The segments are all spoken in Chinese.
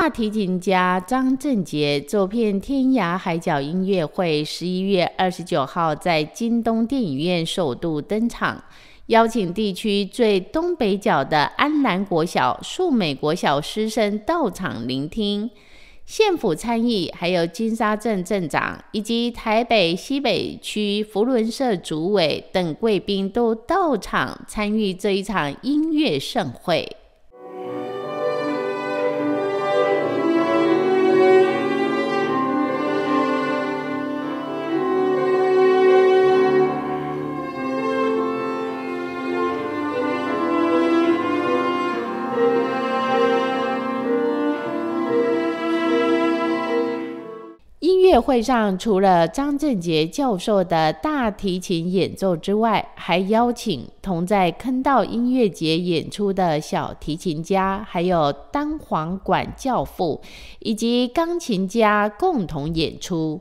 大提琴家张振杰走遍天涯海角音乐会，十一月二十九号在京东电影院首度登场，邀请地区最东北角的安南国小、树美国小师生到场聆听。县府参议，还有金沙镇镇长以及台北西北区福伦社主委等贵宾都到场参与这一场音乐盛会。会上，除了张振杰教授的大提琴演奏之外，还邀请同在坑道音乐节演出的小提琴家，还有单簧管教父以及钢琴家共同演出。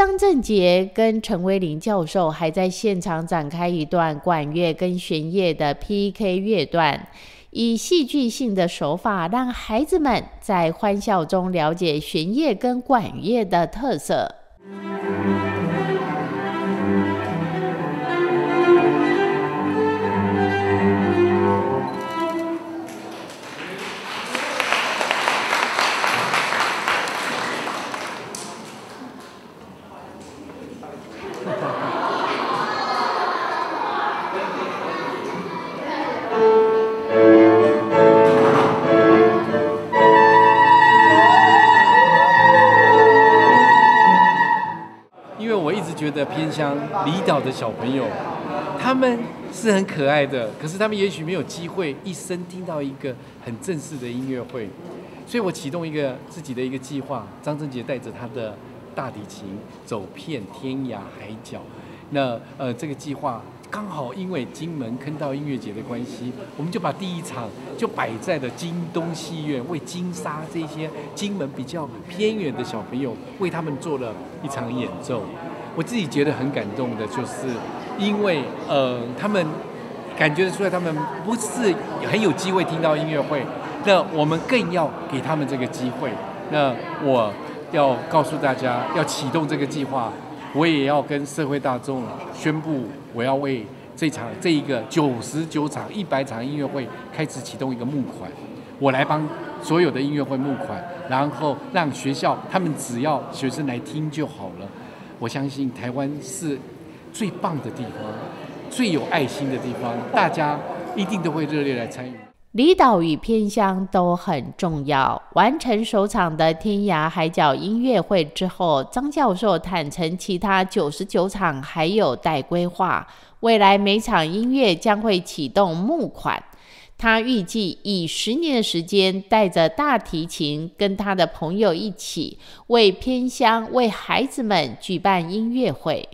张振杰跟陈威林教授还在现场展开一段管乐跟弦乐的 PK 乐段，以戏剧性的手法，让孩子们在欢笑中了解弦乐跟管乐的特色。的偏乡离岛的小朋友，他们是很可爱的，可是他们也许没有机会一生听到一个很正式的音乐会，所以我启动一个自己的一个计划，张正杰带着他的大提琴走遍天涯海角。那呃，这个计划刚好因为金门坑道音乐节的关系，我们就把第一场就摆在了京东戏院，为金沙这些金门比较偏远的小朋友，为他们做了一场演奏。我自己觉得很感动的，就是因为呃，他们感觉出来，他们不是很有机会听到音乐会，那我们更要给他们这个机会。那我要告诉大家，要启动这个计划，我也要跟社会大众宣布，我要为这场这一个九十九场、一百场音乐会开始启动一个募款，我来帮所有的音乐会募款，然后让学校他们只要学生来听就好了。我相信台湾是最棒的地方，最有爱心的地方，大家一定都会热烈来参与。离岛与偏乡都很重要。完成首场的天涯海角音乐会之后，张教授坦诚，其他九十九场还有待规划。未来每场音乐将会启动募款。他预计以十年的时间，带着大提琴，跟他的朋友一起，为偏乡、为孩子们举办音乐会。